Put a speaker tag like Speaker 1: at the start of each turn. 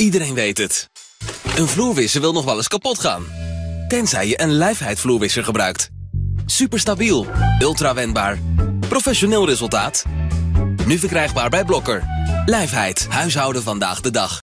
Speaker 1: Iedereen weet het. Een vloerwisser wil nog wel eens kapot gaan. Tenzij je een lijfheidvloerwisser gebruikt. Superstabiel, ultrawendbaar, professioneel resultaat. Nu verkrijgbaar bij Blokker. Lijfheid, huishouden vandaag de dag.